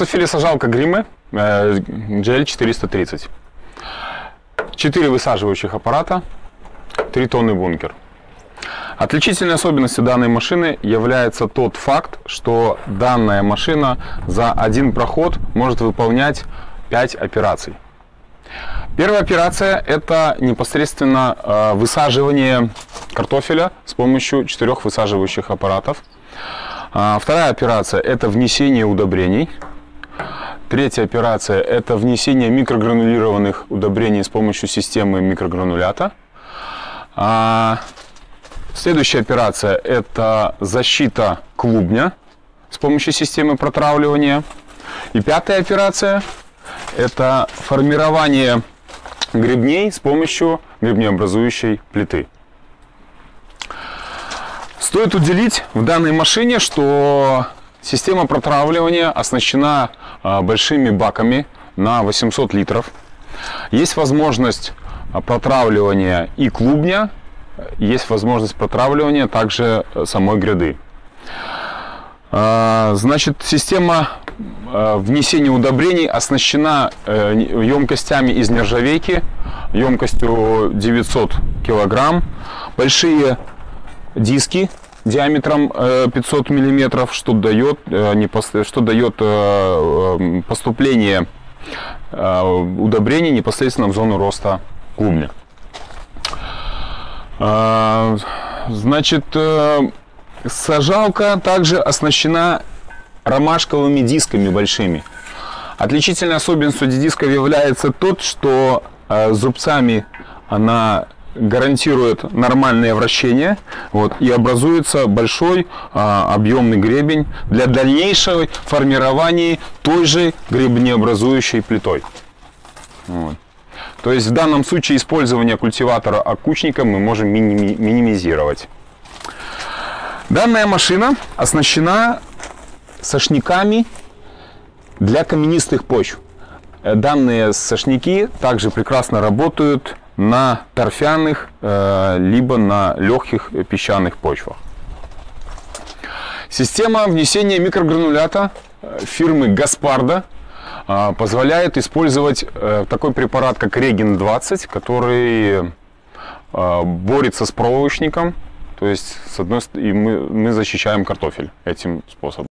Картофелесажалка Гриме э, GL430. 4 высаживающих аппарата, 3 тонны бункер. Отличительной особенностью данной машины является тот факт, что данная машина за один проход может выполнять 5 операций. Первая операция – это непосредственно э, высаживание картофеля с помощью четырех высаживающих аппаратов. А, вторая операция – это внесение удобрений. Третья операция – это внесение микрогранулированных удобрений с помощью системы микрогранулята. А, следующая операция – это защита клубня с помощью системы протравливания. И пятая операция – это формирование гребней с помощью гребнеобразующей плиты. Стоит уделить в данной машине, что система протравливания оснащена а, большими баками на 800 литров. Есть возможность а, протравливания и клубня, есть возможность протравливания также самой гряды. А, значит, система внесения удобрений оснащена э, емкостями из нержавейки, емкостью 900 килограмм. Большие диски диаметром 500 миллиметров, что дает, э, что дает э, э, поступление удобрений непосредственно в зону роста клубня. Значит, сажалка также оснащена ромашковыми дисками большими. Отличительной особенностью дисков является тот, что зубцами она гарантирует нормальное вращение вот, и образуется большой а, объемный гребень для дальнейшего формирования той же гребнеобразующей плитой. Вот. То есть в данном случае использование культиватора окучника мы можем миними минимизировать. Данная машина оснащена сошниками для каменистых почв. Данные сошники также прекрасно работают на торфяных, э, либо на легких песчаных почвах. Система внесения микрогранулята э, фирмы Гаспарда э, позволяет использовать такой препарат, как Реген 20, который борется с проволочником. То есть, с одной стороны, мы, мы защищаем картофель этим способом.